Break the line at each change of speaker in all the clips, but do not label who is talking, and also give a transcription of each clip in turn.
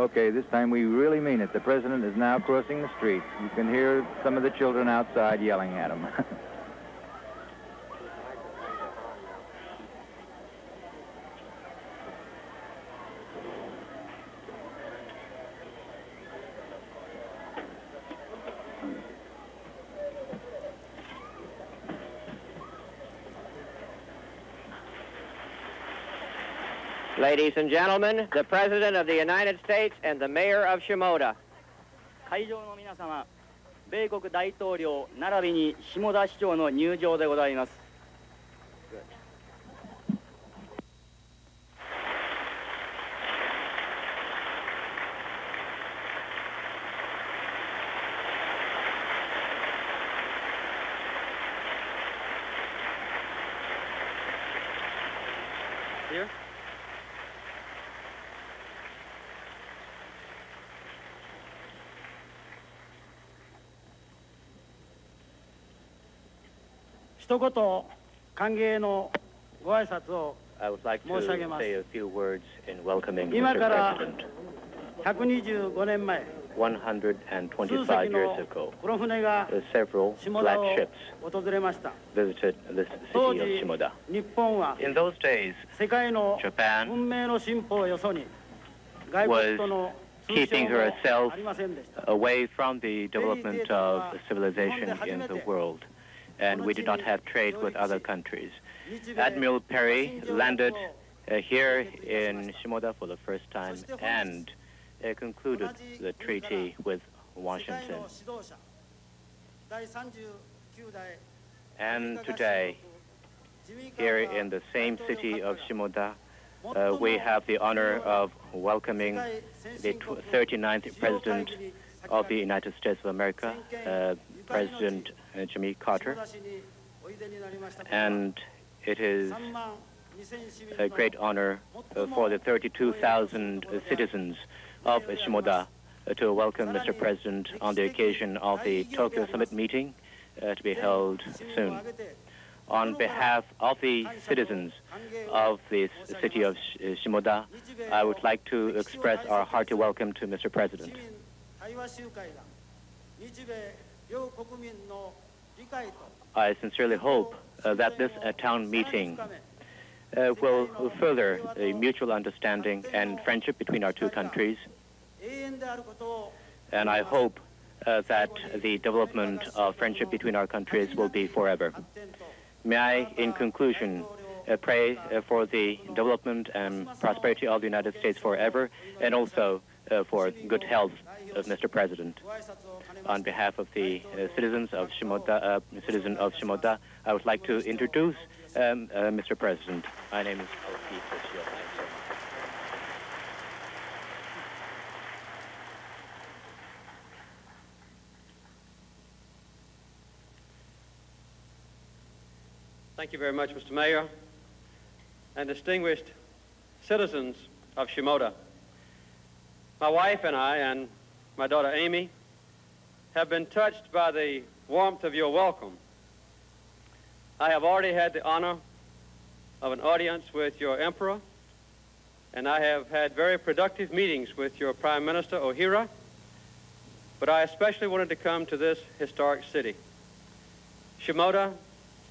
Okay, this time we really mean it. The president is now crossing the street. You can hear some of the children outside yelling at him.
Ladies and gentlemen, the President of the United States and the Mayor of Shimoda.
会場の皆様、米国大統領並びに下田市長の入場でございます。一言歓迎のご挨拶を申し上げます今から125年前
125 years ago, several black ships visited
the
city of Shimoda. In those days, Japan
was
keeping herself away from the development of civilization in the world. and we do not have trade with other countries. Admiral Perry landed uh, here in Shimoda for the first time and uh, concluded the treaty with Washington. And today, here in the same city of Shimoda, uh, we have the honor of welcoming the 39th President of the United States of America, uh, President Jimmy Carter. And it is a great honor for the 32,000 citizens of Shimoda to welcome Mr. President on the occasion of the Tokyo Summit meeting uh, to be held soon. On behalf of the citizens of the city of uh, Shimoda, I would like to express our hearty welcome to Mr. President. I sincerely hope uh, that this uh, town meeting uh, will further a mutual understanding and friendship between our two countries. And I hope uh, that the development of friendship between our countries will be forever. May I, in conclusion, uh, pray uh, for the development and prosperity of the United States forever and also for good health Mr. President. On behalf of the uh, citizens of Shimoda, uh, citizen of Shimoda, I would like to introduce um, uh, Mr. President. My name is Kofi Toshio.
Thank you very much, Mr. Mayor, and distinguished citizens of Shimoda. My wife and I, and my daughter Amy have been touched by the warmth of your welcome. I have already had the honor of an audience with your emperor, and I have had very productive meetings with your Prime Minister Ohira, but I especially wanted to come to this historic city. Shimoda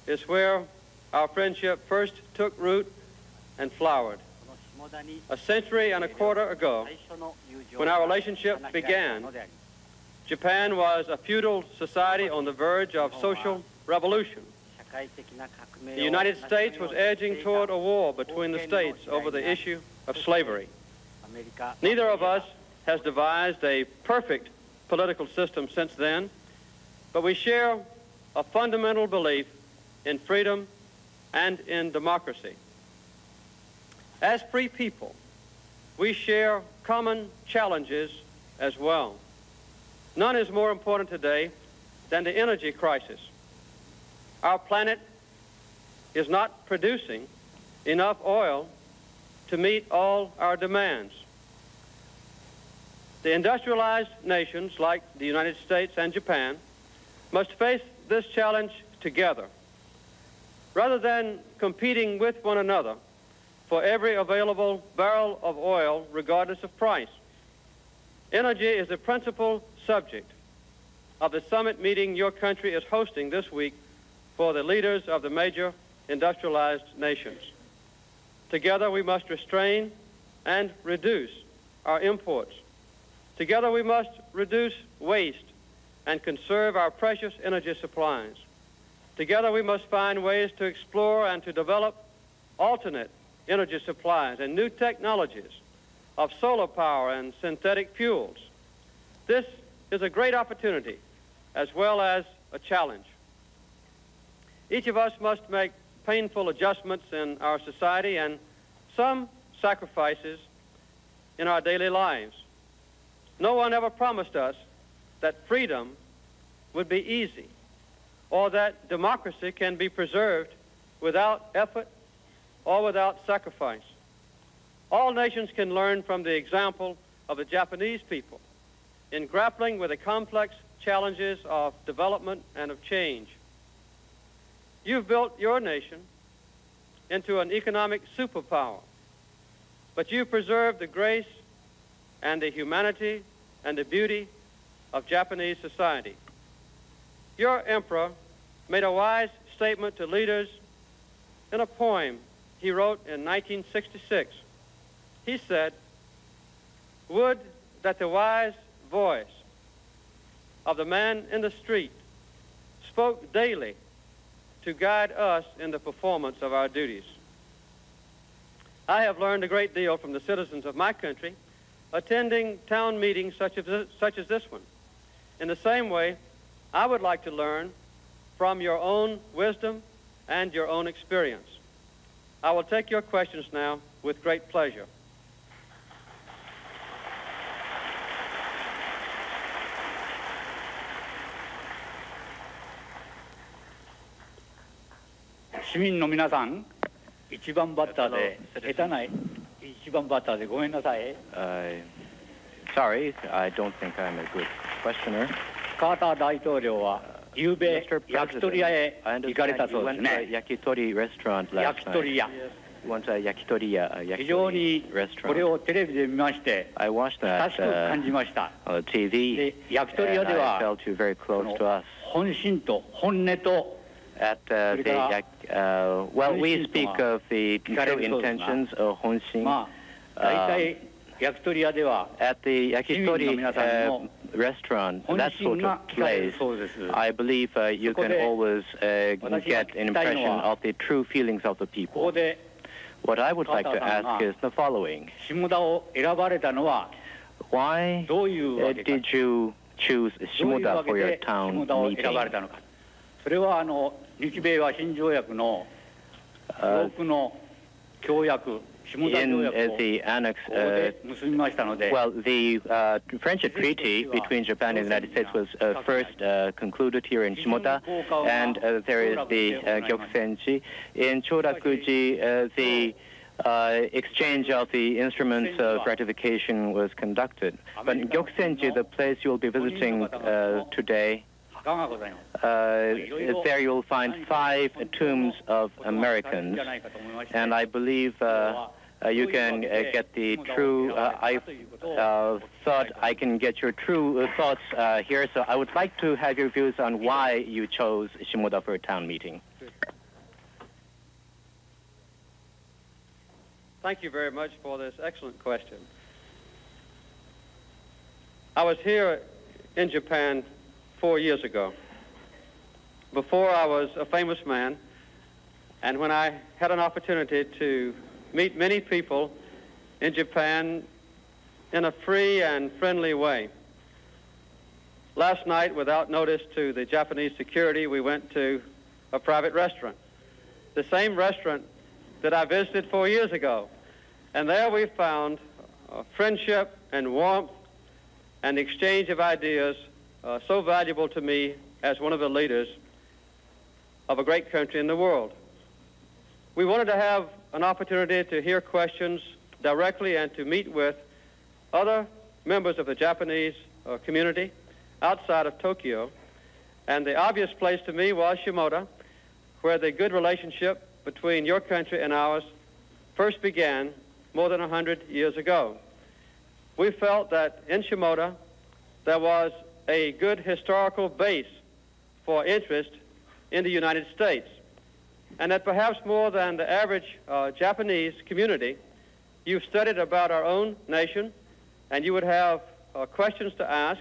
is where our friendship first took root and flowered. A century and a quarter ago, when our relationship began, Japan was a feudal society on the verge of social revolution. The United States was edging toward a war between the states over the issue of slavery. Neither of us has devised a perfect political system since then, but we share a fundamental belief in freedom and in democracy. As free people, we share common challenges as well. None is more important today than the energy crisis. Our planet is not producing enough oil to meet all our demands. The industrialized nations like the United States and Japan must face this challenge together. Rather than competing with one another for every available barrel of oil, regardless of price, energy is the principal subject of the summit meeting your country is hosting this week for the leaders of the major industrialized nations. Together we must restrain and reduce our imports. Together we must reduce waste and conserve our precious energy supplies. Together we must find ways to explore and to develop alternate energy supplies and new technologies of solar power and synthetic fuels. This is a great opportunity as well as a challenge. Each of us must make painful adjustments in our society and some sacrifices in our daily lives. No one ever promised us that freedom would be easy or that democracy can be preserved without effort or without sacrifice. All nations can learn from the example of the Japanese people in grappling with the complex challenges of development and of change. You've built your nation into an economic superpower, but you preserved the grace and the humanity and the beauty of Japanese society. Your emperor made a wise statement to leaders in a poem he wrote in 1966. He said, Would that the wise voice of the man in the street spoke daily to guide us in the performance of our duties. I have learned a great deal from the citizens of my country attending town meetings such as this, such as this one. In the same way, I would like to learn from your own wisdom and your own experience. I will take your questions now with great pleasure.
sorry, I don't think I'm a good questioner.
カーター大統領は 夕べ焼き鳥屋へ行かれたそうですね。焼き鳥
レ
ス
トラン焼き鳥屋。
非常にこれをテレビで見まして
確
かに感じました。焼き鳥屋では本心と本音と大体焼き鳥屋では。焼
well,
we
restaurant, that sort of place, I believe uh, you can always uh, get an impression of the true feelings of the people. What I would like to ask is the following. Why uh, did you choose Shimoda for your town meeting? Uh, in uh, the annex. Uh, well, the uh, friendship treaty between Japan and the United States was uh, first uh, concluded here in Shimoda, and uh, there is the uh, Gyokusenji. In Chorakuji, the uh, exchange of the instruments of ratification was conducted. But in Gyokusenji, the place you'll be visiting uh, today, uh, there you'll find five tombs of Americans, and I believe uh, you can uh, get the true. Uh, I uh, thought I can get your true uh, thoughts uh, here, so I would like to have your views on why you chose Shimoda for a town meeting.
Thank you very much for this excellent question. I was here in Japan four years ago. Before I was a famous man, and when I had an opportunity to meet many people in Japan in a free and friendly way. Last night, without notice to the Japanese security, we went to a private restaurant. The same restaurant that I visited four years ago. And there we found uh, friendship and warmth and exchange of ideas uh, so valuable to me as one of the leaders of a great country in the world. We wanted to have an opportunity to hear questions directly and to meet with other members of the Japanese uh, community outside of Tokyo. And the obvious place to me was Shimoda, where the good relationship between your country and ours first began more than 100 years ago. We felt that in Shimoda there was a good historical base for interest in the United States, and that perhaps more than the average uh, Japanese community, you've studied about our own nation, and you would have uh, questions to ask,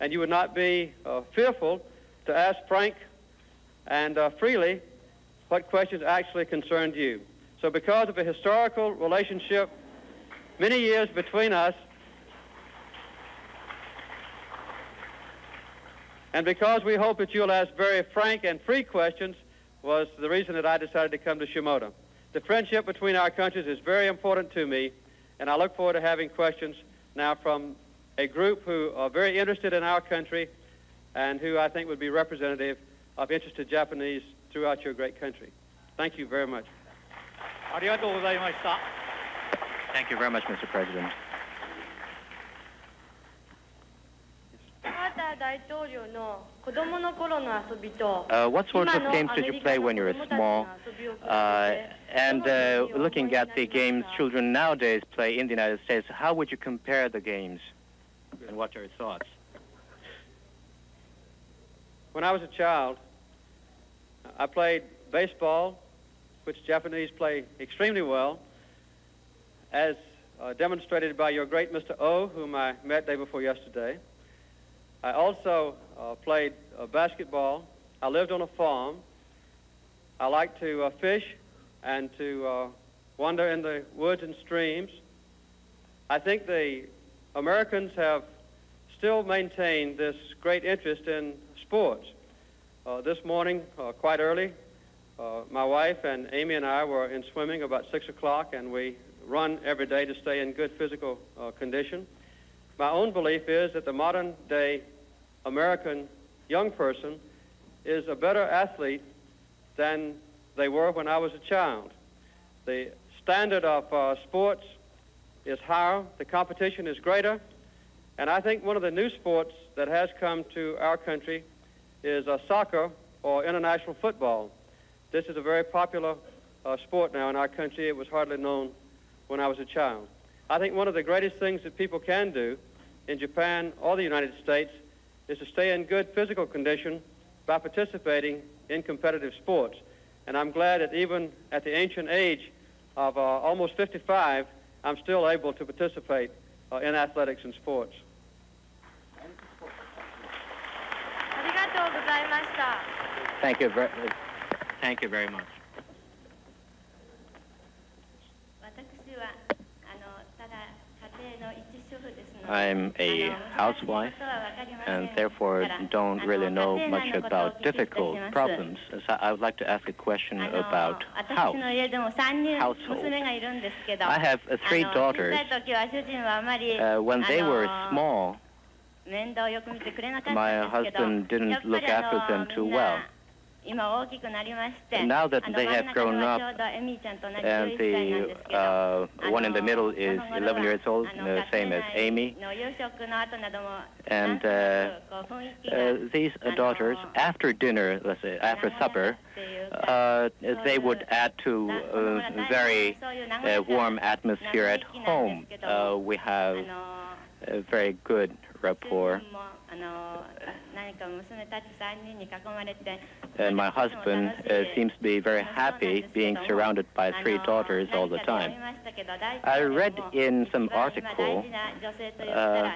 and you would not be uh, fearful to ask frank and uh, freely what questions actually concerned you. So because of a historical relationship, many years between us, and because we hope that you'll ask very frank and free questions, was the reason that I decided to come to Shimoda. The friendship between our countries is very important to me, and I look forward to having questions now from a group who are very interested in our country and who I think would be representative of interested Japanese throughout your great country. Thank you very much.
Thank you very much, Mr. President. Uh, what sorts of games did you play when you were small? Uh, and uh, looking at the games children nowadays play in the United States, how would you compare the games? And what are your thoughts?
When I was a child, I played baseball, which Japanese play extremely well, as uh, demonstrated by your great Mr. O, whom I met day before yesterday. I also uh, played uh, basketball. I lived on a farm. I like to uh, fish and to uh, wander in the woods and streams. I think the Americans have still maintained this great interest in sports. Uh, this morning, quite early, uh, my wife and Amy and I were in swimming about 6 o'clock, and we run every day to stay in good physical uh, condition. My own belief is that the modern day American young person is a better athlete than they were when I was a child. The standard of uh, sports is higher, the competition is greater, and I think one of the new sports that has come to our country is uh, soccer or international football. This is a very popular uh, sport now in our country. It was hardly known when I was a child. I think one of the greatest things that people can do in Japan or the United States is to stay in good physical condition by participating in competitive sports. And I'm glad that even at the ancient age of uh, almost 55, I'm still able to participate uh, in athletics and sports.
Thank you very. Thank you very much. I'm a housewife and therefore don't really know much about difficult problems. So I would like to ask a question about house, household. I have uh, three daughters. Uh, when they were small, my husband didn't look after them too well. Now that they have grown up, and the uh, one in the middle is 11 years old, the same as Amy, and uh, uh, these daughters, after dinner, let's say after supper, uh, they would add to a very uh, warm atmosphere at home. Uh, we have a very good rapport. And my husband uh, seems to be very happy being surrounded by three daughters all the time. I read in some article, uh,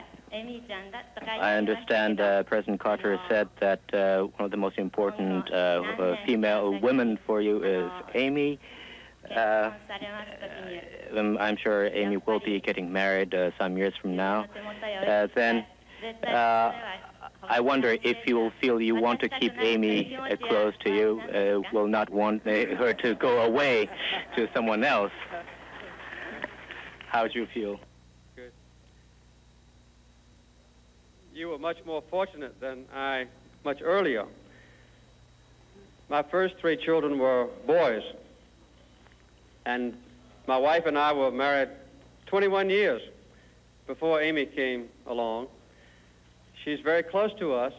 I understand uh, President Carter said that uh, one of the most important uh, female women for you is Amy. Uh, um, I'm sure Amy will be getting married uh, some years from now. Uh, then uh, I wonder if you will feel you want to keep Amy uh, close to you, uh, will not want her to go away to someone else. How do you feel?
Good. You were much more fortunate than I much earlier. My first three children were boys, and my wife and I were married 21 years before Amy came along. She's very close to us,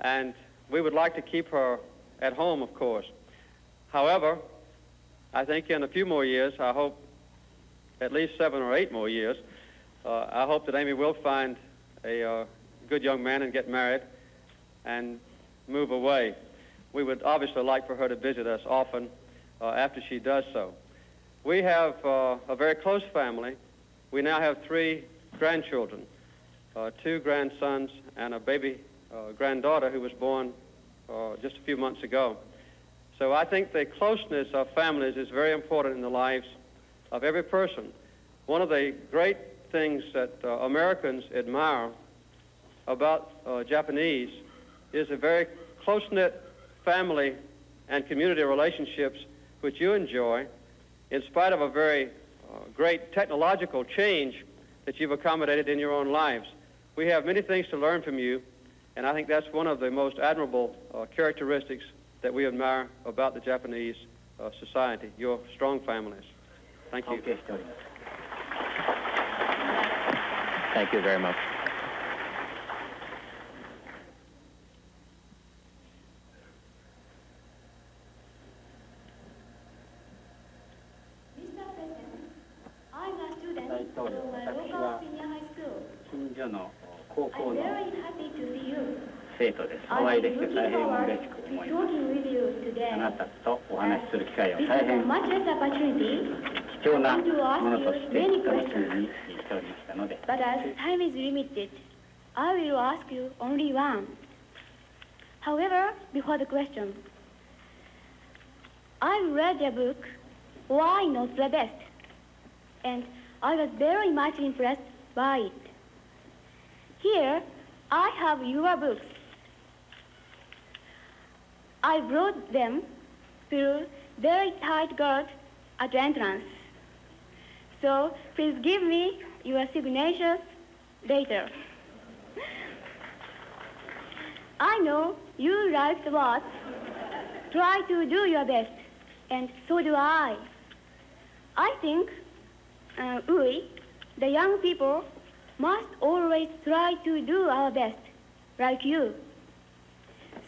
and we would like to keep her at home, of course. However, I think in a few more years, I hope at least seven or eight more years, uh, I hope that Amy will find a uh, good young man and get married and move away. We would obviously like for her to visit us often uh, after she does so. We have uh, a very close family. We now have three grandchildren, two grandsons and a baby uh, granddaughter who was born just a few months ago. So I think the closeness of families is very important in the lives of every person. One of the great things that uh, Americans admire about uh, Japanese is a very close-knit family and community relationships which you enjoy in spite of a very uh, great technological change that you've accommodated in your own lives. We have many things to learn from you, and I think that's one of the most admirable uh, characteristics that we admire about the Japanese uh, society, your strong families. Thank you.
Thank you very much.
です。お
I'm
会いできて
looking
大変
forward
嬉しく
to
思いま
talking with you
す。
today.
あなたとお話しする機会を
This
大
is a
変
much less opportunity,
貴重なものとして楽しみにしておりましたので、
but as time is limited, I will ask you only one. However, before the question, I read a book, Why Not the Best? And I was very much impressed by it. Here, I have your books. I brought them through very tight guard at the entrance. So please give me your signatures later. I know you the words. Try to do your best, and so do I. I think uh, we, the young people, must always try to do our best, like you.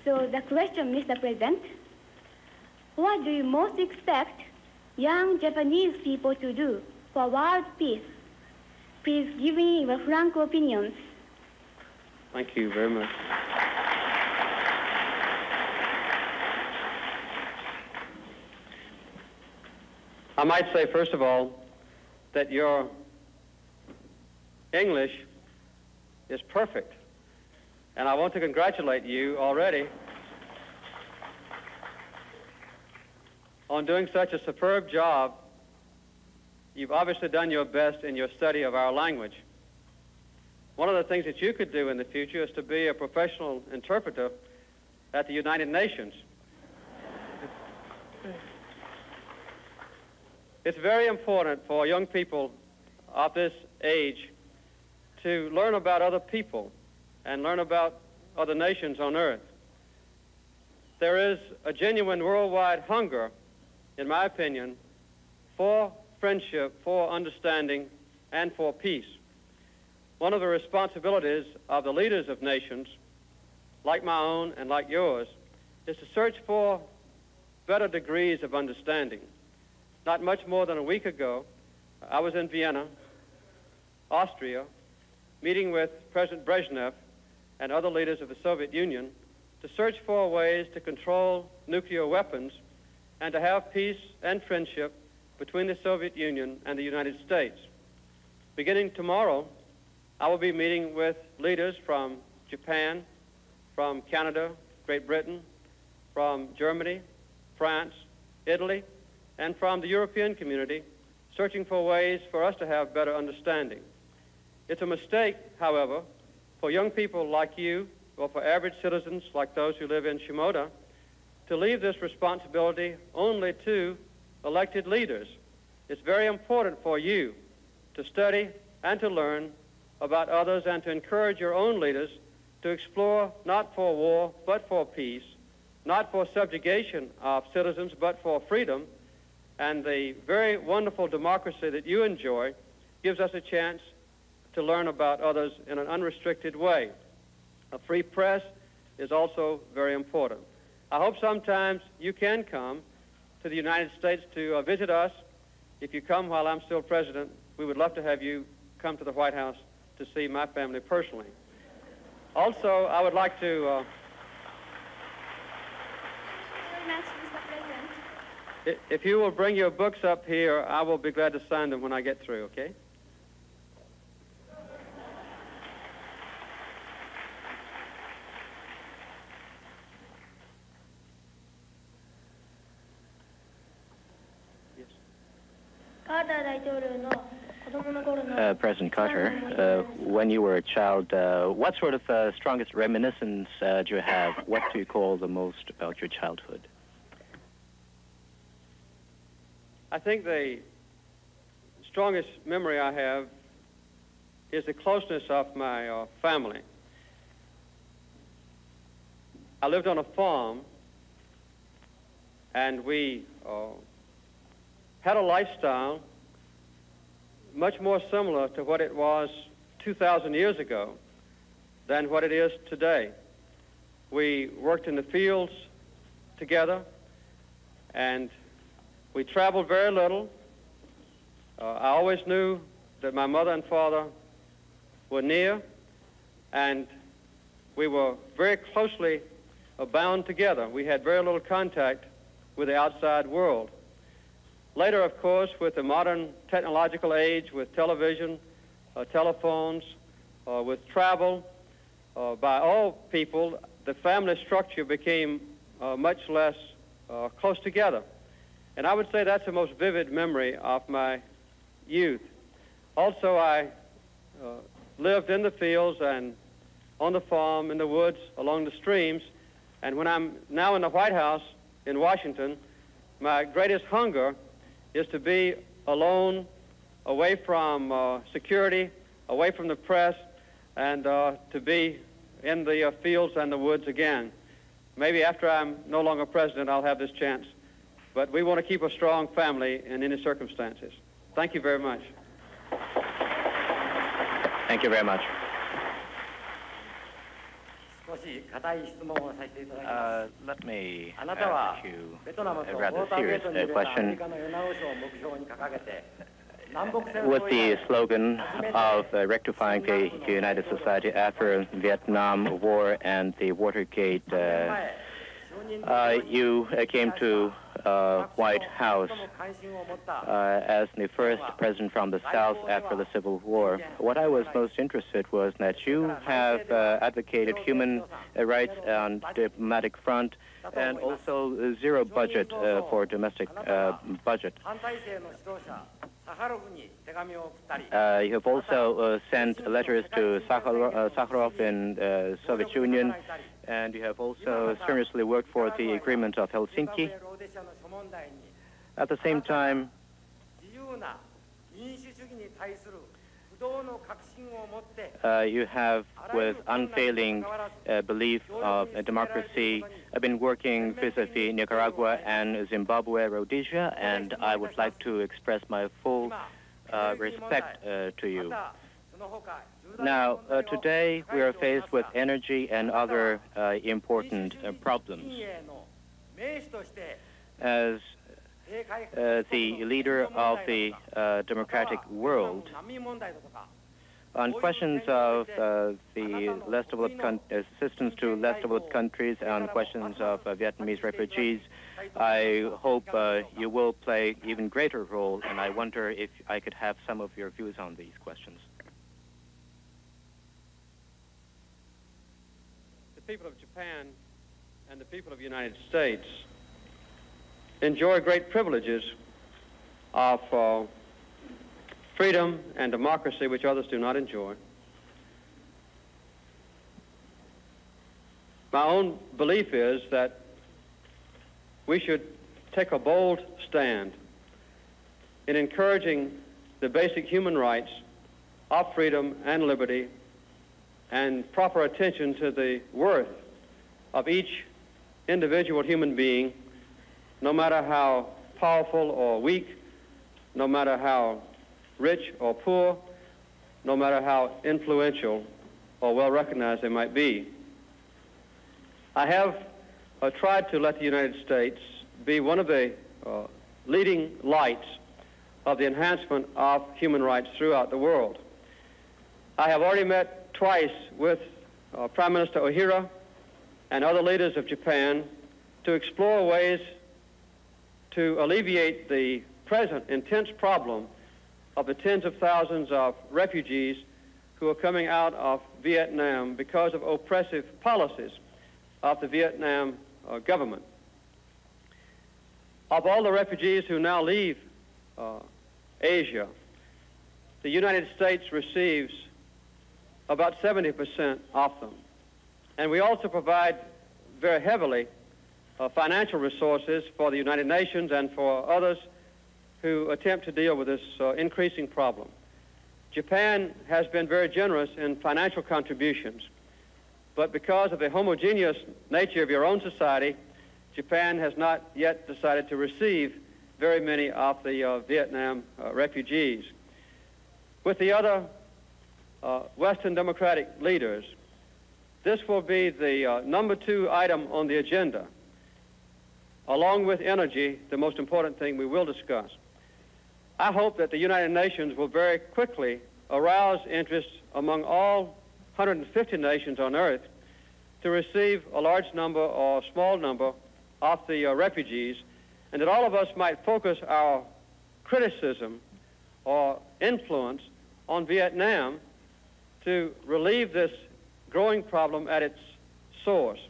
So the question, Mr. President, what do you most expect young Japanese people to do for world peace? Please give me your frank opinions.
Thank you very much. I might say, first of all, that your English is perfect. And I want to congratulate you already on doing such a superb job. You've obviously done your best in your study of our language. One of the things that you could do in the future is to be a professional interpreter at the United Nations. It's very important for young people of this age to learn about other people and learn about other nations on earth. There is a genuine worldwide hunger, in my opinion, for friendship, for understanding, and for peace. One of the responsibilities of the leaders of nations, like my own and like yours, is to search for better degrees of understanding. Not much more than a week ago, I was in Vienna, Austria, meeting with President Brezhnev and other leaders of the Soviet Union to search for ways to control nuclear weapons and to have peace and friendship between the Soviet Union and the United States. Beginning tomorrow, I will be meeting with leaders from Japan, from Canada, Great Britain, from Germany, France, Italy, and from the European community, searching for ways for us to have better understanding. It's a mistake, however, for young people like you, or for average citizens like those who live in Shimoda, to leave this responsibility only to elected leaders. It's very important for you to study and to learn about others and to encourage your own leaders to explore not for war, but for peace, not for subjugation of citizens, but for freedom, and the very wonderful democracy that you enjoy gives us a chance to learn about others in an unrestricted way. A free press is also very important. I hope sometimes you can come to the United States to uh, visit us. If you come while I'm still president, we would love to have you come to the White House to see my family personally. Also, I would like to. Uh, if you will bring your books up here, I will be glad to sign them when I get through, okay?
Uh, President Carter, uh, when you were a child, uh, what sort of uh, strongest reminiscence uh, do you have? What do you call the most about your childhood?
I think the strongest memory I have is the closeness of my uh, family. I lived on a farm, and we had a lifestyle much more similar to what it was 2,000 years ago than what it is today. We worked in the fields together, and we traveled very little. Uh, I always knew that my mother and father were near, and we were very closely bound together. We had very little contact with the outside world. Later, of course, with the modern technological age, with television, uh, telephones, uh, with travel, uh, by all people, the family structure became uh, much less uh, close together. And I would say that's the most vivid memory of my youth. Also, I uh, lived in the fields and on the farm, in the woods, along the streams. And when I'm now in the White House in Washington, my greatest hunger is to be alone, away from uh, security, away from the press, and uh, to be in the uh, fields and the woods again. Maybe after I'm no longer president, I'll have this chance. But we want to keep a strong family in any circumstances. Thank you very much.
Thank you very much. Uh, let me ask you a rather serious uh, question. With the slogan of uh, rectifying the United Society after Vietnam War and the Watergate, uh, uh, you came to uh, White House uh, as the first president from the South after the Civil War. What I was most interested was that you have uh, advocated human rights on diplomatic front and also zero budget uh, for domestic uh, budget. Uh, you have also sent letters to Sakharov in Soviet Union and you have also seriously worked for the agreement of Helsinki. At the same time, uh, you have, with unfailing uh, belief of democracy, uh, been working vis-a-vis Nicaragua and Zimbabwe, Rhodesia, and I would like to express my full uh, respect uh, to you. Now, uh, today we are faced with energy and other uh, important uh, problems. As uh, the leader of the uh, democratic world, on questions of uh, the less developed assistance to less developed countries, and on questions of Vietnamese refugees, I hope you will play even greater role, and I wonder if I could have some of your views on these questions.
People of Japan and the people of the United States enjoy great privileges of uh, freedom and democracy which others do not enjoy. My own belief is that we should take a bold stand in encouraging the basic human rights of freedom and liberty and proper attention to the worth of each individual human being, no matter how powerful or weak, no matter how rich or poor, no matter how influential or well recognized they might be. I have uh, tried to let the United States be one of the uh, leading lights of the enhancement of human rights throughout the world. I have already met twice with uh, Prime Minister Ohira and other leaders of Japan to explore ways to alleviate the present intense problem of the tens of thousands of refugees who are coming out of Vietnam because of oppressive policies of the Vietnam uh, government. Of all the refugees who now leave uh, Asia, the United States receives about 70% of them. And we also provide very heavily uh, financial resources for the United Nations and for others who attempt to deal with this uh, increasing problem. Japan has been very generous in financial contributions, but because of the homogeneous nature of your own society, Japan has not yet decided to receive very many of the uh, Vietnam uh, refugees. With the other uh, Western democratic leaders, this will be the uh, number two item on the agenda. Along with energy, the most important thing we will discuss. I hope that the United Nations will very quickly arouse interest among all 150 nations on earth to receive a large number or small number of the uh, refugees, and that all of us might focus our criticism or influence on Vietnam to relieve this growing problem at its source.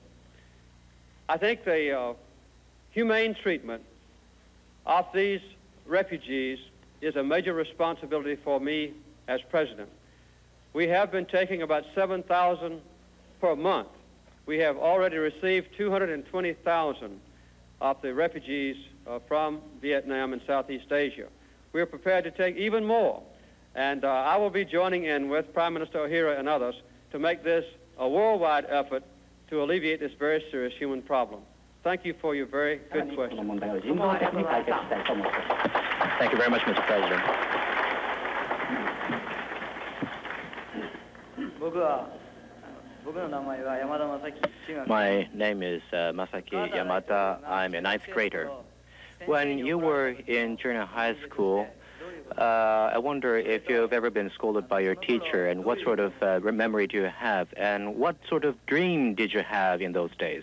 I think the uh, humane treatment of these refugees is a major responsibility for me as president. We have been taking about 7,000 per month. We have already received 220,000 of the refugees uh, from Vietnam and Southeast Asia. We are prepared to take even more. And uh, I will be joining in with Prime Minister Ohira and others to make this a worldwide effort to alleviate this very serious human problem. Thank you for your very good question.
Thank you very much, Mr. President. My name is uh, Masaki Yamada. I'm a ninth grader. When you were in junior high school, uh, I wonder if you've ever been scolded by your teacher and what sort of uh, memory do you have and what sort of dream did you have in those days?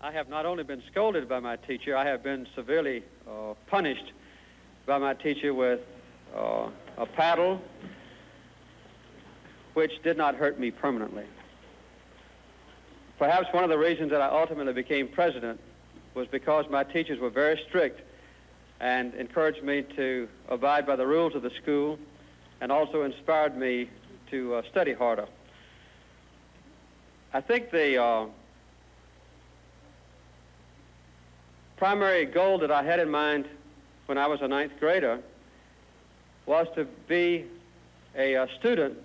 I have not only been scolded by my teacher, I have been severely uh, punished by my teacher with uh, a paddle, which did not hurt me permanently. Perhaps one of the reasons that I ultimately became president was because my teachers were very strict and encouraged me to abide by the rules of the school and also inspired me to uh, study harder. I think the uh, primary goal that I had in mind when I was a ninth grader was to be a, a student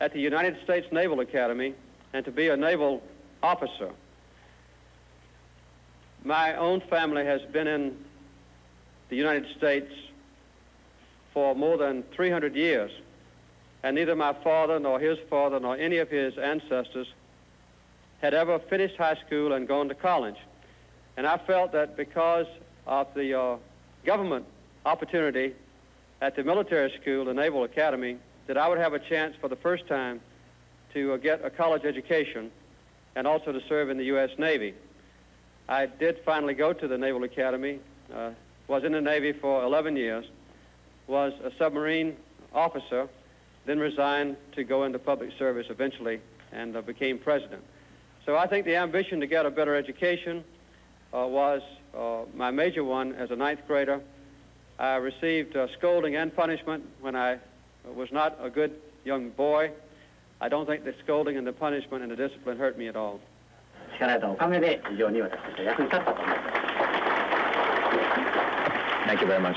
at the United States Naval Academy and to be a naval officer. My own family has been in the United States for more than 300 years, and neither my father nor his father nor any of his ancestors had ever finished high school and gone to college. And I felt that because of the uh, government opportunity at the military school, the Naval Academy, that I would have a chance for the first time to uh, get a college education and also to serve in the U.S. Navy. I did finally go to the Naval Academy, uh, was in the Navy for 11 years, was a submarine officer, then resigned to go into public service eventually and uh, became president. So I think the ambition to get a better education, uh, was uh, my major one as a ninth grader. I received uh, scolding and punishment when I was not a good young boy. I don't think the scolding and the punishment and the discipline hurt me at all.
叱らおかげで非常に私たちは役に立ったと思います。
Thank you very much.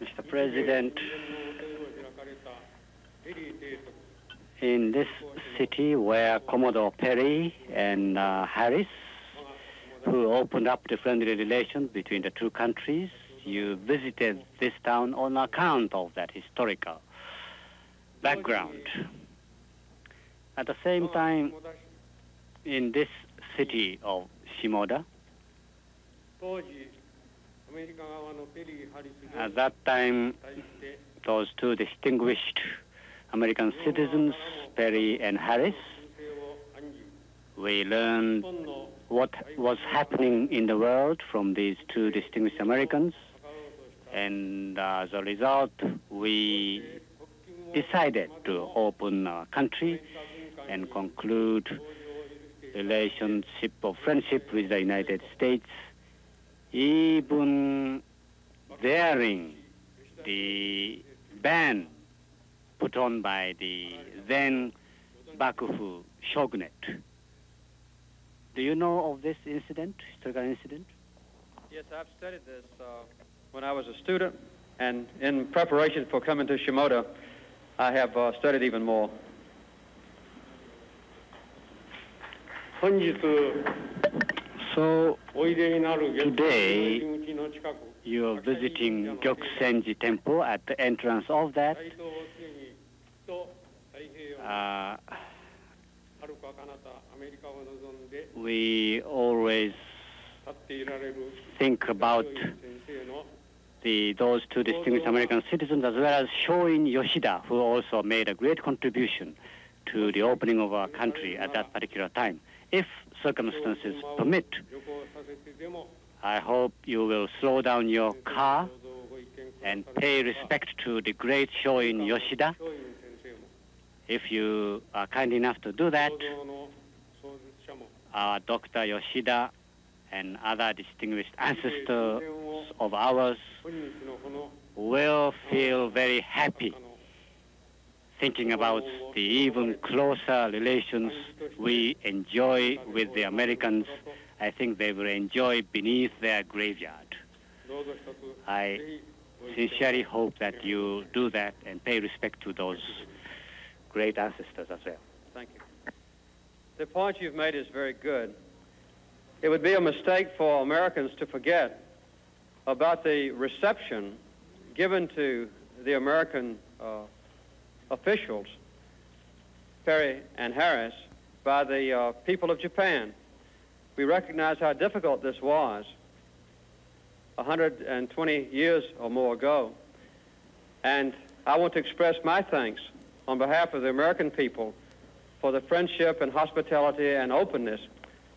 Mr.
President, in this city where Commodore Perry and uh, Harris who opened up the friendly relations between the two countries, you visited this town on account of that historical background. At the same time, in this city of Shimoda, at that time, those two distinguished American citizens, Perry and Harris, we learned what was happening in the world from these two distinguished Americans. And as a result, we decided to open our country and conclude relationship of friendship with the United States, even daring the ban put on by the then Bakufu shogunate. Do you know of this incident, historical incident?
Yes, I've studied this uh, when I was a student, and in preparation for coming to Shimoda, I have uh, studied even more.
So today you're visiting Gyokusenji Temple at the entrance of that. Uh, we always think about the, those two distinguished American citizens as well as Shoin Yoshida, who also made a great contribution to the opening of our country at that particular time. If circumstances permit, I hope you will slow down your car and pay respect to the great Shoin Yoshida. If you are kind enough to do that, our Dr. Yoshida and other distinguished ancestors of ours will feel very happy thinking about the even closer relations we enjoy with the Americans. I think they will enjoy beneath their graveyard. I sincerely hope that you do that and pay respect to those great ancestors as well.
Thank you. The point you've made is very good. It would be a mistake for Americans to forget about the reception given to the American uh, officials, Perry and Harris, by the uh, people of Japan. We recognize how difficult this was 120 years or more ago. And I want to express my thanks on behalf of the American people for the friendship and hospitality and openness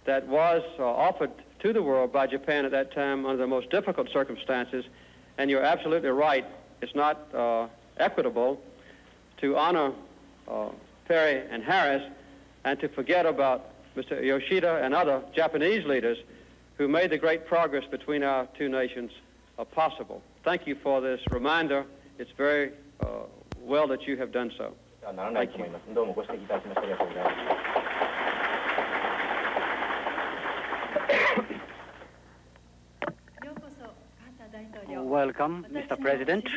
that was uh, offered to the world by Japan at that time under the most difficult circumstances. And you're absolutely right. It's not uh, equitable to honor uh, Perry and Harris and to forget about Mr. Yoshida and other Japanese leaders who made the great progress between our two nations uh, possible. Thank you for this reminder. It's very uh, well that you have done so. Thank you.
Welcome, Mr. President.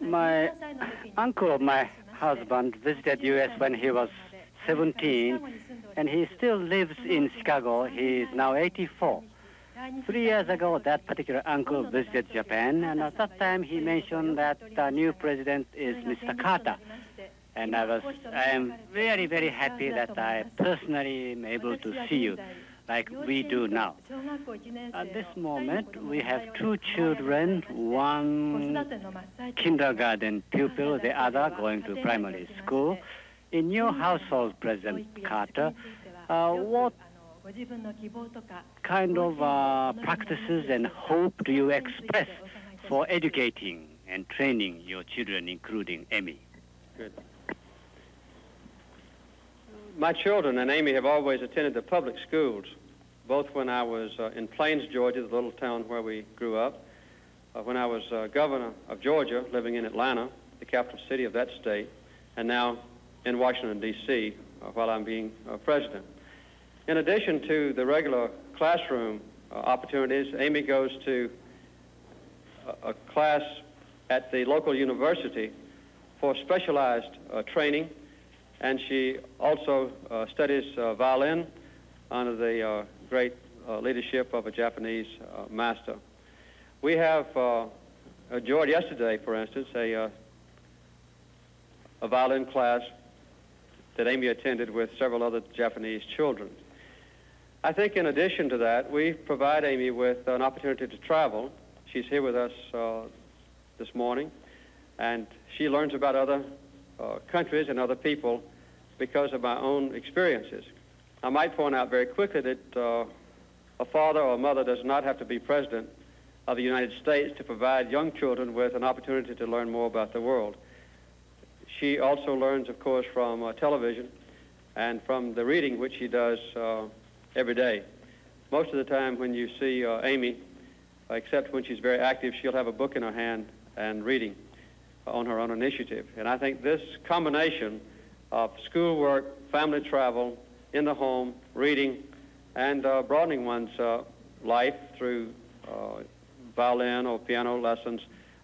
My uncle my husband visited U.S. when he was 17, and he still lives in Chicago. He is now 84. Three years ago, that particular uncle visited Japan, and at that time he mentioned that the new president is Mr. Carter. And I was, I am very, very happy that I personally am able to see you like we do now. At this moment, we have two children, one kindergarten pupil, the other going to primary school. In your household, President Carter, uh, what kind of uh, practices and hope do you express for educating and training your children, including Amy?
Good. My children and Amy have always attended the public schools, both when I was uh, in Plains, Georgia, the little town where we grew up, uh, when I was uh, governor of Georgia, living in Atlanta, the capital city of that state, and now in Washington, D.C., uh, while I'm being uh, president. In addition to the regular classroom uh, opportunities, Amy goes to a, a class at the local university for specialized uh, training, and she also uh, studies uh, violin under the uh, great uh, leadership of a Japanese master. We have enjoyed yesterday, for instance, a, a violin class that Amy attended with several other Japanese children. I think in addition to that, we provide Amy with an opportunity to travel. She's here with us uh, this morning, and she learns about other uh, countries and other people because of my own experiences. I might point out very quickly that uh, a father or a mother does not have to be president of the United States to provide young children with an opportunity to learn more about the world. She also learns, of course, from uh, television and from the reading which she does uh, every day. Most of the time when you see uh, Amy, except when she's very active, she'll have a book in her hand and reading on her own initiative. And I think this combination of schoolwork, family travel, in the home, reading, and uh, broadening one's uh, life through uh, violin or piano lessons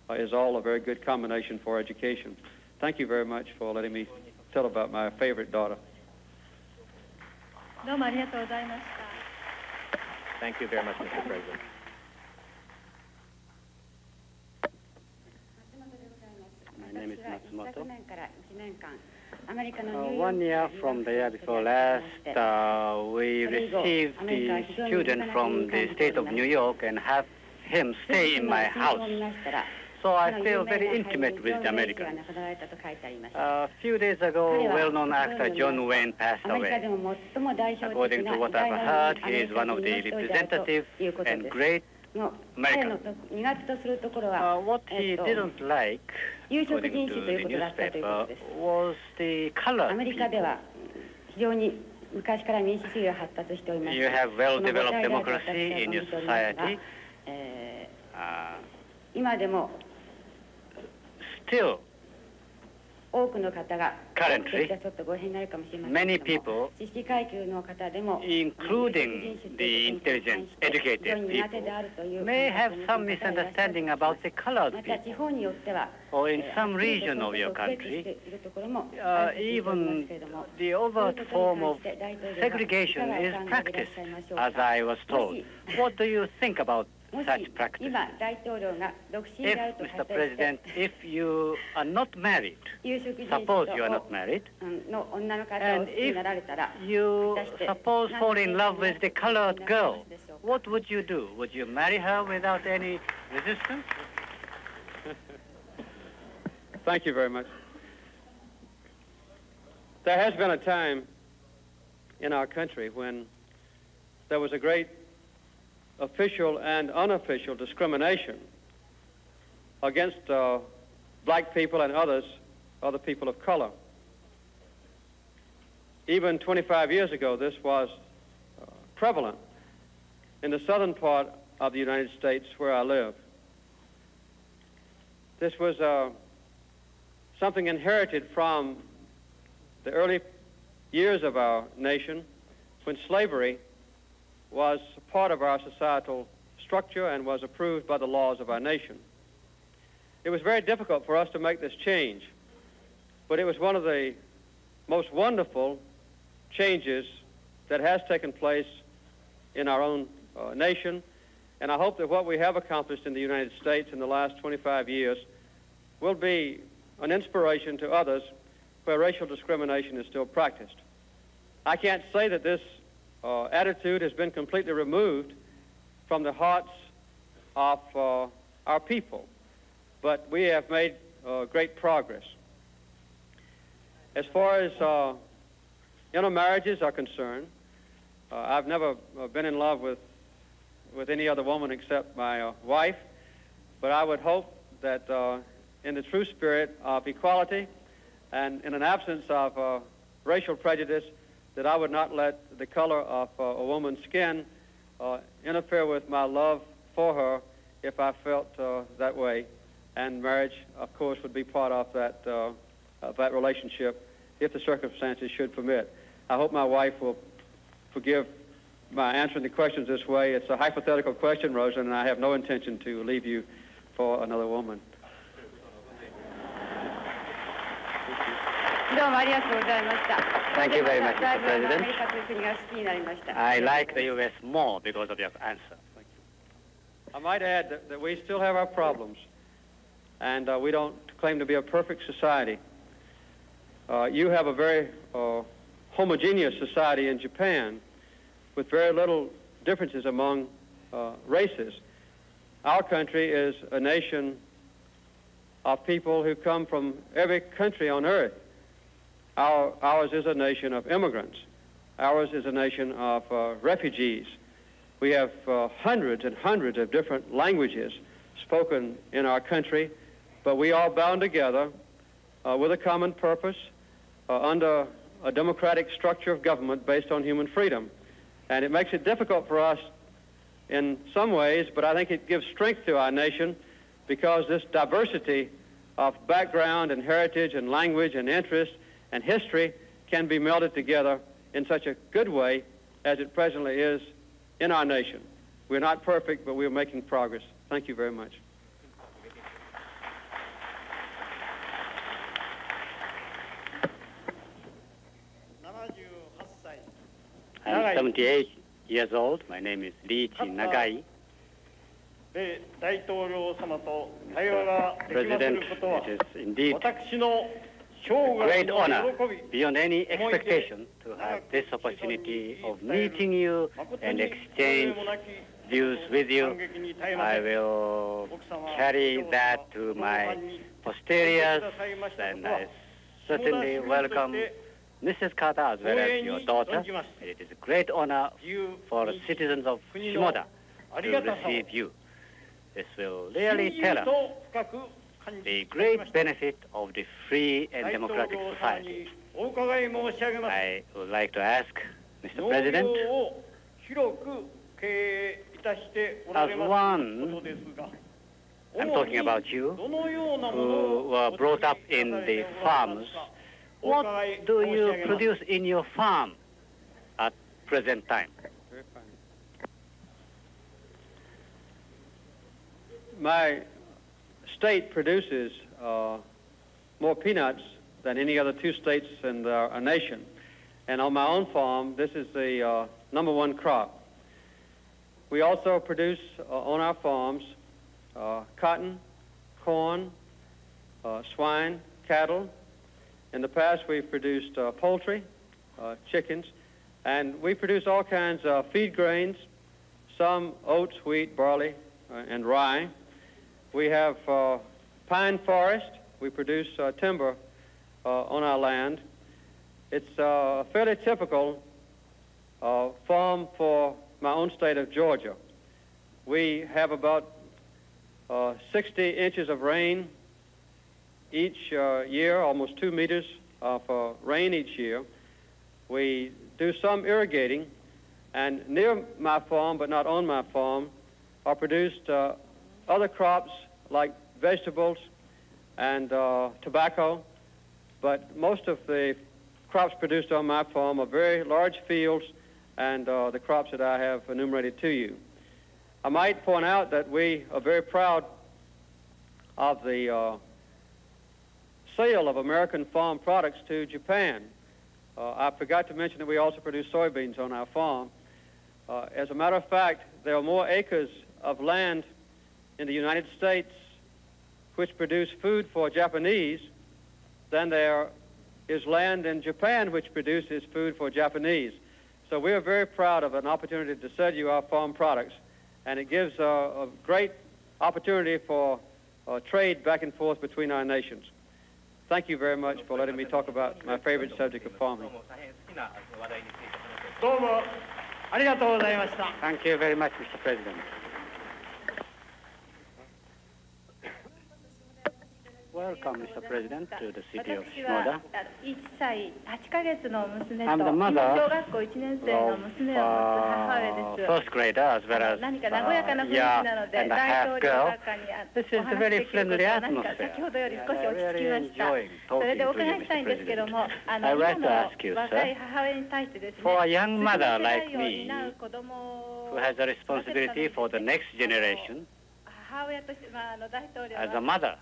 uh, is all a very good combination for education. Thank you very much for letting me tell about my favorite daughter.
どうもありがとうございました。
Thank you very much, Mr. President.
昨年から1年間、アメリカの uh, uh, One year from the year before last, uh, we received the student from the state of New York and had him stay in my house. So I feel very intimate with the Americans. A few days ago, well-known actor John Wayne passed away. According to what I've heard, he is one of the representative and great Americans. Uh, what he didn't like, according to the newspaper, was the color. You have well-developed democracy in your society. Uh, still, currently, many people, including the intelligent, educated people, may have some misunderstanding about the colored people. Or in some region of your country, uh, even the overt form of segregation is practiced, as I was told. What do you think about such practice. If, Mr. President, if you are not married, suppose you are not married, and if you suppose fall in love with the colored girl, what would you do? Would you marry her without any resistance?
Thank you very much. There has been a time in our country when there was a great official and unofficial discrimination against uh, black people and others, other people of color. Even 25 years ago, this was uh, prevalent in the southern part of the United States where I live. This was uh, something inherited from the early years of our nation when slavery was part of our societal structure and was approved by the laws of our nation. It was very difficult for us to make this change, but it was one of the most wonderful changes that has taken place in our own uh, nation, and I hope that what we have accomplished in the United States in the last 25 years will be an inspiration to others where racial discrimination is still practiced. I can't say that this uh, attitude has been completely removed from the hearts of uh, our people. But we have made uh, great progress. As far as uh, intermarriages are concerned, uh, I've never uh, been in love with, with any other woman except my wife, but I would hope that in the true spirit of equality and in an absence of racial prejudice, that I would not let the color of uh, a woman's skin uh, interfere with my love for her if I felt uh, that way. And marriage, of course, would be part of that, uh, of that relationship if the circumstances should permit. I hope my wife will forgive my answering the questions this way. It's a hypothetical question, Rosa, and I have no intention to leave you for another woman.
どうもありがとうございました。
Thank you very much, Mr. President. I like the U.S. more because of your answer.
I might add that, that we still have our problems, and uh, we don't claim to be a perfect society. Uh, you have a very uh, homogeneous society in Japan with very little differences among uh, races. Our country is a nation of people who come from every country on earth. Our, ours is a nation of immigrants. Ours is a nation of uh, refugees. We have uh, hundreds and hundreds of different languages spoken in our country, but we are bound together uh, with a common purpose uh, under a democratic structure of government based on human freedom. And it makes it difficult for us in some ways, but I think it gives strength to our nation because this diversity of background and heritage and language and interest and history can be melded together in such a good way as it presently is in our nation. We're not perfect, but we're making progress. Thank you very much.
I'm 78 years old. My name is Lee Chi Nagai. President, it is indeed great honor beyond any expectation to have this opportunity of meeting you and exchange views with you. I will carry that to my posteriors, and I certainly welcome Mrs. Carter as well as your daughter. It is a great honor for citizens of Shimoda to receive you. This will really tell us the great benefit of the free and democratic society. I would like to ask Mr. President, as one, I'm talking about you, who were brought up in the farms, what do you produce in your farm at present time?
My state produces uh, more peanuts than any other two states in the, our nation. And on my own farm, this is the uh, number one crop. We also produce uh, on our farms uh, cotton, corn, uh, swine, cattle. In the past, we've produced uh, poultry, chickens, and we produce all kinds of feed grains, some oats, wheat, barley, and rye. We have uh, pine forest. We produce uh, timber uh, on our land. It's uh, a fairly typical uh, farm for my own state of Georgia. We have about uh, 60 inches of rain each year, almost two meters of rain each year. We do some irrigating, and near my farm, but not on my farm, are produced uh, other crops like vegetables and uh, tobacco. But most of the crops produced on my farm are very large fields and uh, the crops that I have enumerated to you. I might point out that we are very proud of the uh, sale of American farm products to Japan. Uh, I forgot to mention that we also produce soybeans on our farm. Uh, as a matter of fact, there are more acres of land in the United States which produce food for Japanese than there is land in Japan which produces food for Japanese. So we are very proud of an opportunity to sell you our farm products, and it gives a great opportunity for uh, trade back and forth between our nations. Thank you very much for letting me talk about my favorite subject of farming.
Thank you very much, Mr. President. Welcome, Mr. President, to the city of
私は
Shimoda.
1歳8ヶ月の娘
I'm
と
the
今
mother
小学校1年生の
of
娘を持つ母親
uh,
です。
first grader as well as
何か和やかな
uh,
雰囲気
yeah,
なので、
and a
大
half
統領
girl.
中にあ
This is
お
a
話し
very
できること
friendly
は何か
atmosphere.
先ほどより少し
I
落ち着き
really
ました。
enjoying
それ
talking
でお
to
伺
you,
いしたいん
Mr.
ですけど
President.
も、あ
I'd
の
like
今
to
の
ask you,
若い
sir,
母親に対してですね、
for a young
次の
mother
世代
like
を
me,
担う子供
who has the responsibility for the next generation, As a mother,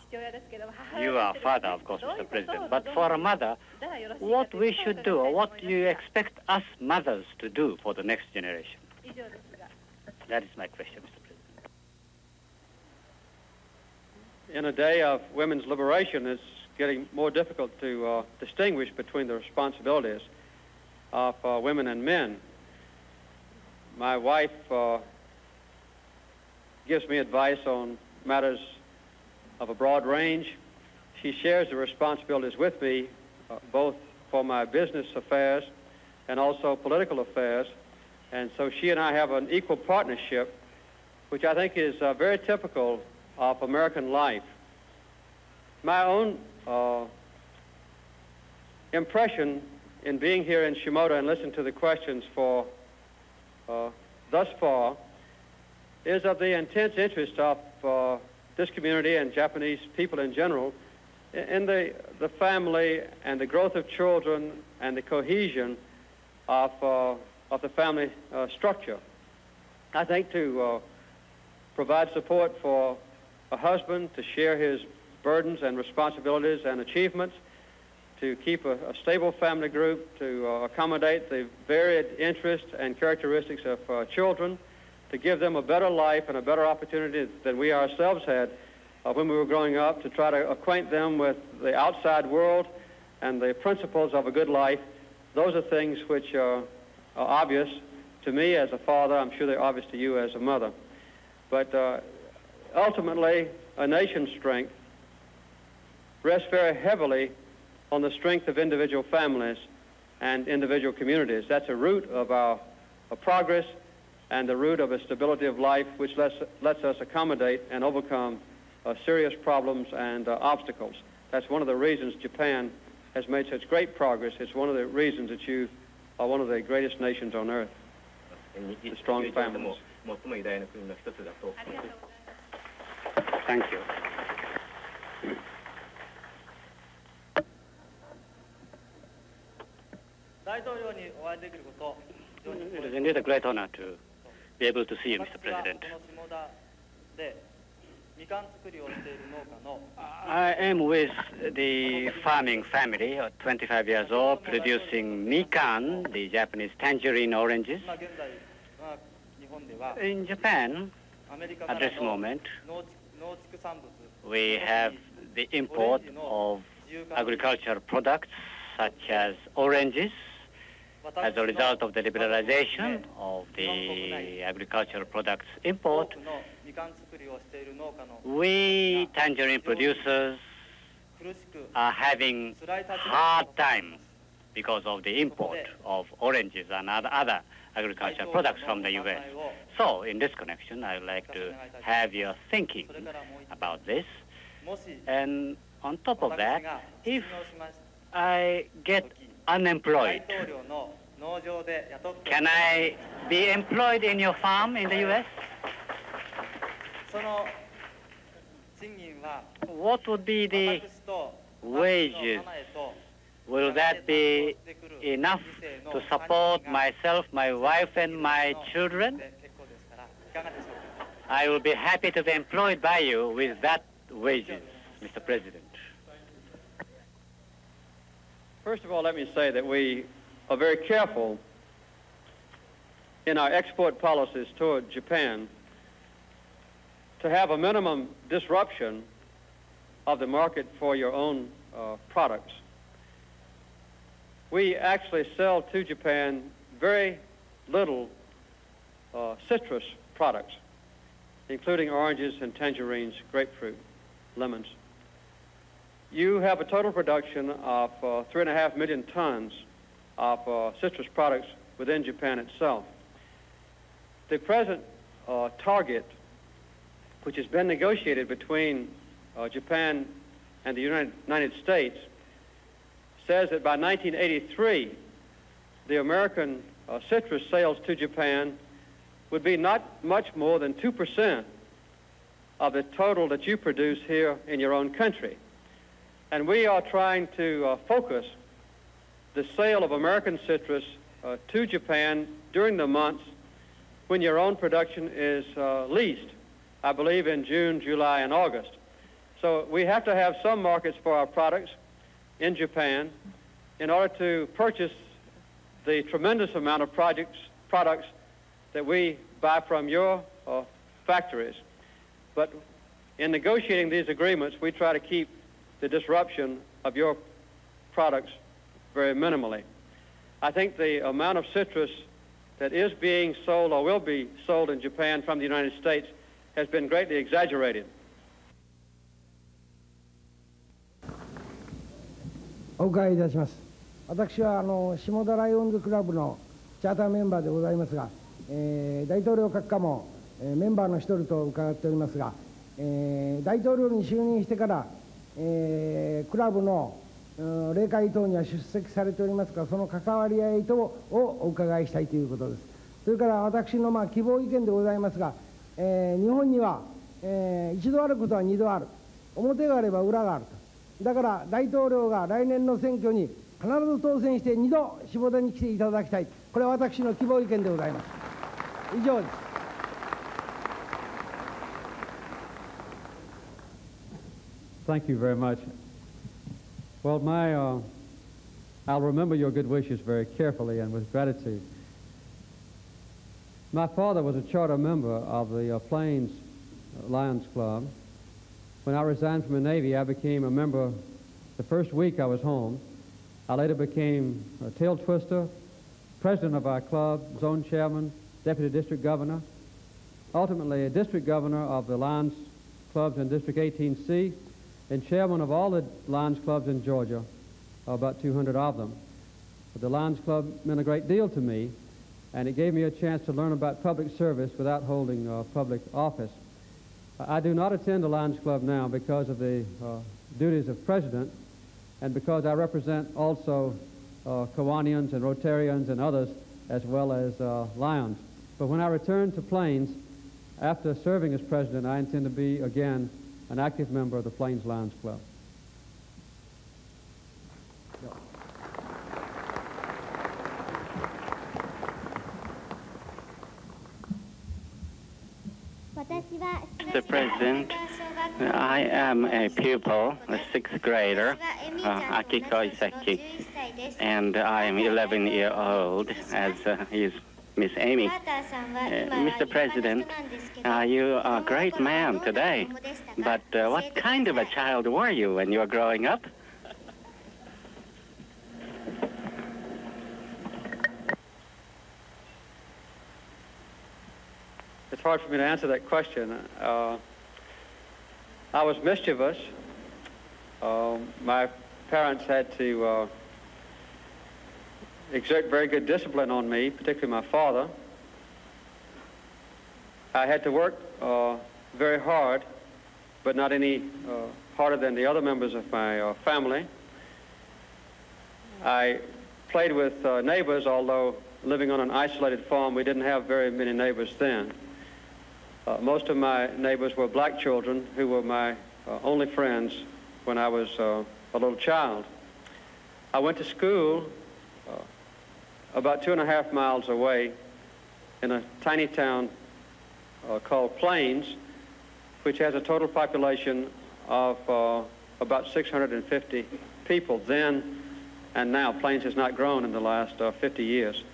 you are
a
father, of course, Mr. President. But for a mother, what we should do, or what you expect us mothers to do for the next generation? That is my question, Mr. President.
In a day of women's liberation, it's getting more difficult to uh, distinguish between the responsibilities of uh, women and men. My wife uh, gives me advice on matters of a broad range. She shares the responsibilities with me, uh, both for my business affairs and also political affairs. And so she and I have an equal partnership, which I think is uh, very typical of American life. My own uh, impression in being here in Shimoda and listening to the questions for uh, thus far is of the intense interest of uh, this community and Japanese people in general in- the, the family and the growth of children and the cohesion of, uh, of the family uh, structure. I think to uh, provide support for a husband to share his burdens and responsibilities and achievements, to keep a, a stable family group, to uh, accommodate the varied interests and characteristics of uh, children, to give them a better life and a better opportunity than we ourselves had uh, when we were growing up, to try to acquaint them with the outside world and the principles of a good life. Those are things which uh, are obvious to me as a father. I'm sure they're obvious to you as a mother. But uh, ultimately, a nation's strength rests very heavily on the strength of individual families and individual communities. That's a root of our of progress and the root of a stability of life which lets, lets us accommodate and overcome uh, serious problems and uh, obstacles. That's one of the reasons Japan has made such great progress. It's one of the reasons that you are one of the greatest nations on earth, the strong families.
Thank you. It is indeed a great honor to be able to see you, Mr. President. I am with the farming family, 25 years old, producing mikan, the Japanese tangerine oranges. In Japan, at this moment, we have the import of agricultural products such as oranges, as a result of the liberalization of the agricultural products import, we tangerine producers are having hard time because of the import of oranges and other agricultural products from the U.S. So in this connection, I would like to have your thinking about this. And on top of that, if I get unemployed can I be employed in your farm in the U.S.? What would be the wages? Will that be enough to support myself, my wife, and my children? I will be happy to be employed by you with that wages, Mr. President.
First of all, let me say that we are very careful in our export policies toward Japan to have a minimum disruption of the market for your own uh, products. We actually sell to Japan very little uh, citrus products, including oranges and tangerines, grapefruit, lemons. You have a total production of uh, three and a half million tons of uh, citrus products within Japan itself. The present uh, target, which has been negotiated between uh, Japan and the United, States, says that by 1983, the American uh, citrus sales to Japan would be not much more than 2% of the total that you produce here in your own country. And we are trying to uh, focus the sale of American citrus uh, to Japan during the months when your own production is uh, least. I believe, in June, July, and August. So we have to have some markets for our products in Japan in order to purchase the tremendous amount of projects, products that we buy from your uh, factories. But in negotiating these agreements, we try to keep the disruption of your products very minimally. I think the amount of citrus that is being sold or will be sold in Japan from the United States has been greatly exaggerated.
お伺いいたします私はあの下田ライオンズクラブのチャーターメンバーでございますが、えー大統領閣下も、えーメンバーの一人と伺っておりますが、えー大統領に就任してから、えークラブのうん例会等には出席されておりますがその関わり合い等をお伺いしたいということです。それから私のまあ希望意見でございますが、えー日本には、えー一度あることは二度ある。表があれば裏があると。だから大統領が来年の選挙に必ず当選して二度下田に来ていただきたい。これは私の希望意見でございます。以上です。
Thank you very much. Well, my, uh, I'll remember your good wishes very carefully and with gratitude. My father was a charter member of the uh, Plains Lions Club. When I resigned from the Navy, I became a member the first week I was home. I later became a tail twister, president of our club, zone chairman, deputy district governor, ultimately a district governor of the Lions clubs in District 18C, and chairman of all the Lions clubs in Georgia, about 200 of them. The Lions Club meant a great deal to me, and it gave me a chance to learn about public service without holding uh, public office. I do not attend the Lions Club now because of the uh, duties of president and because I represent also uh, Kiwanians and Rotarians and others as well as uh, Lions. But when I return to Plains, after serving as president, I intend to be again an active member of the Plains Lions Club.
Mr. President, I am a pupil, a sixth grader, uh, Akiko Iseki, and I am 11 year old, as uh, is Miss Amy. Uh, Mr. President, uh, you are a great man today, but uh, what kind of a child were you when you were growing up?
It's hard for me to answer that question. Uh, I was mischievous. Um, my parents had to uh, exert very good discipline on me, particularly my father. I had to work uh, very hard, but not any uh, harder than the other members of my uh, family. I played with uh, neighbors, although living on an isolated farm, we didn't have very many neighbors then. Uh, most of my neighbors were black children who were my uh, only friends when I was a little child. I went to school about two and a half miles away in a tiny town uh, called Plains, which has a total population of uh, about 650 people then and now. Plains has not grown in the last uh, 50 years.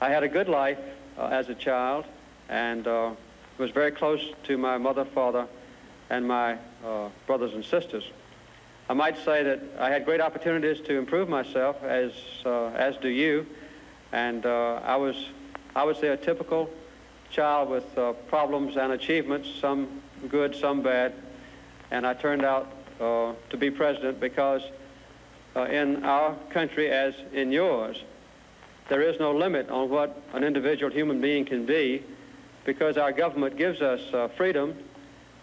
I had a good life uh, as a child and uh, was very close to my mother, father, and my uh, brothers and sisters. I might say that I had great opportunities to improve myself, as, uh, as do you, and uh, I was, I would say, a typical child with uh, problems and achievements, some good, some bad, and I turned out uh, to be president because uh, in our country, as in yours, there is no limit on what an individual human being can be because our government gives us uh, freedom.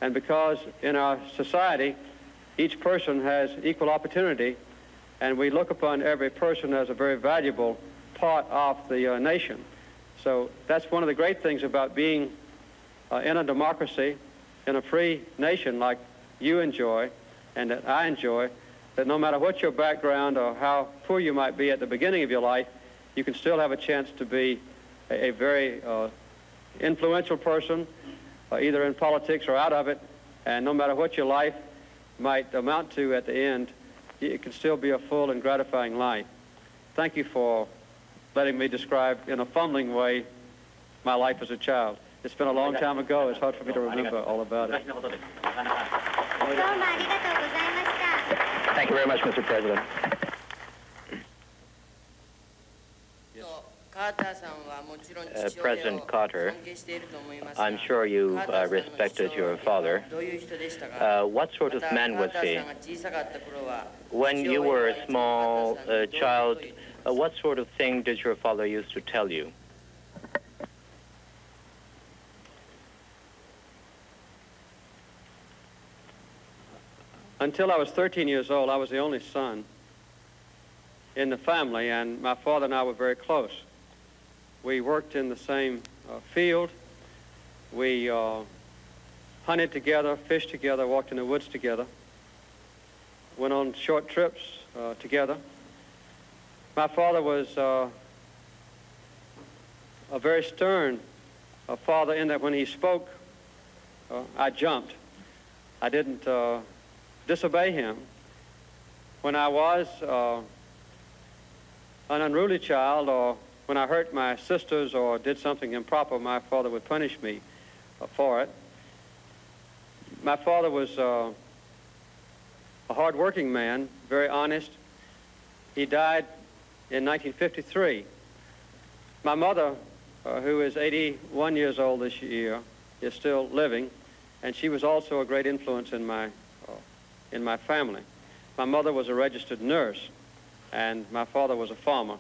And because in our society each person has equal opportunity and we look upon every person as a very valuable part of the uh, nation. So that's one of the great things about being uh, in a democracy, in a free nation like you enjoy and that I enjoy, that no matter what your background or how poor you might be at the beginning of your life, you can still have a chance to be a, a very uh, influential person uh, either in politics or out of it. And no matter what your life might amount to at the end, it can still be a full and gratifying life. Thank you for letting me describe in a fumbling way my life as a child. It's been a long time ago. It's hard for me to remember all about it.
Thank you very much, Mr. President. Uh, President Carter, I'm sure you uh, respected your father. Uh, what sort of man was he? When you were a small uh, child, uh, what sort of thing did your father used to tell you?
Until I was 13 years old, I was the only son in the family, and my father and I were very close. We worked in the same uh, field. We uh, hunted together, fished together, walked in the woods together, went on short trips uh, together. My father was uh, a very stern uh, father in that when he spoke, uh, I jumped. I didn't disobey him. When I was an unruly child or when I hurt my sisters or did something improper, my father would punish me uh, for it. My father was uh, a hard-working man, very honest. He died in 1953. My mother, uh, who is 81 years old this year, is still living, and she was also a great influence in my, uh, in my family. My mother was a registered nurse and my father was a farmer.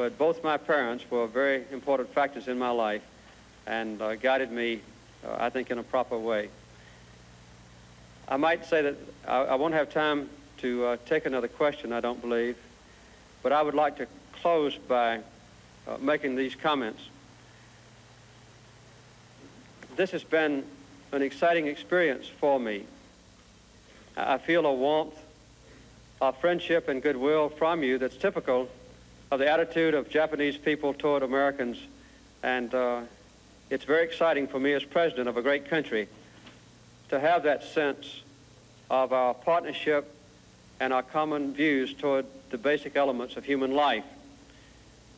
But both my parents were very important factors in my life and uh, guided me, uh, I think, in a proper way. I might say that I, I won't have time to uh, take another question, I don't believe, but I would like to close by uh, making these comments. This has been an exciting experience for me. I feel a warmth of friendship and goodwill from you that's typical of the attitude of Japanese people toward Americans. And uh, it's very exciting for me as president of a great country to have that sense of our partnership and our common views toward the basic elements of human life.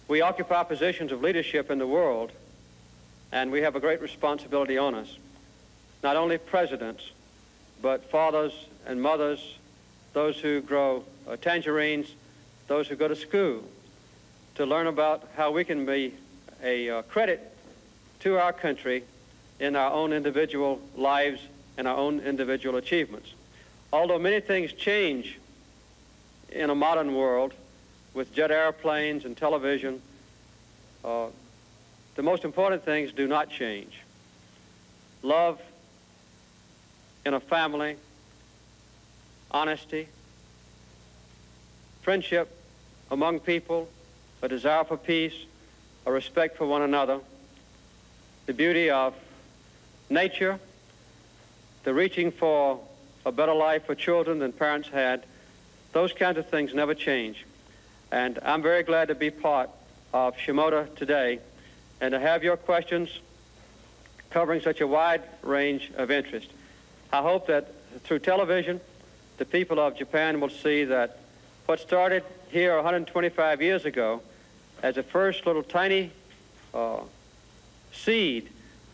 We occupy positions of leadership in the world, and we have a great responsibility on us. Not only presidents, but fathers and mothers those who grow uh, tangerines, those who go to school, to learn about how we can be a uh, credit to our country in our own individual lives and our own individual achievements. Although many things change in a modern world with jet airplanes and television, uh, the most important things do not change. Love in a family, honesty, friendship among people, a desire for peace, a respect for one another, the beauty of nature, the reaching for a better life for children than parents had, those kinds of things never change. And I'm very glad to be part of Shimoda today and to have your questions covering such a wide range of interest. I hope that through television, the people of Japan will see that what started here 125 years ago as a first little tiny uh, seed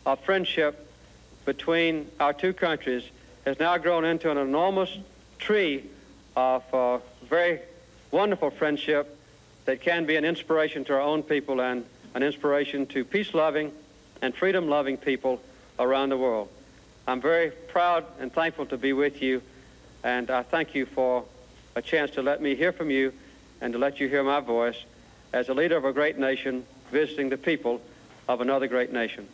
of friendship between our two countries has now grown into an enormous tree of uh, very wonderful friendship that can be an inspiration to our own people and an inspiration to peace-loving and freedom-loving people around the world. I'm very proud and thankful to be with you and I thank you for a chance to let me hear from you and to let you hear my voice as a leader of a great nation visiting the people of another great nation.